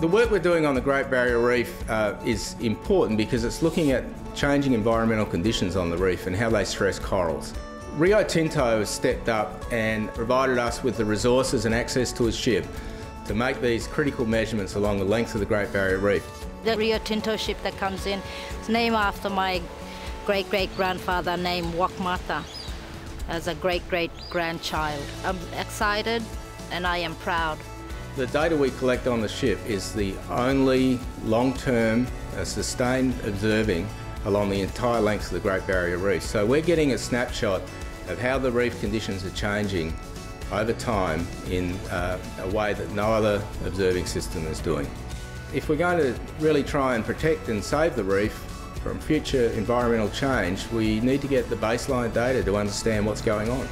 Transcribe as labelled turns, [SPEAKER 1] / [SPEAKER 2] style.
[SPEAKER 1] The work we're doing on the Great Barrier Reef uh, is important because it's looking at changing environmental conditions on the reef and how they stress corals. Rio Tinto has stepped up and provided us with the resources and access to its ship to make these critical measurements along the length of the Great Barrier Reef.
[SPEAKER 2] The Rio Tinto ship that comes in is named after my great great grandfather named Wakmatha as a great great grandchild. I'm excited and I am proud.
[SPEAKER 1] The data we collect on the ship is the only long-term uh, sustained observing along the entire length of the Great Barrier Reef. So we're getting a snapshot of how the reef conditions are changing over time in uh, a way that no other observing system is doing. If we're going to really try and protect and save the reef from future environmental change, we need to get the baseline data to understand what's going on.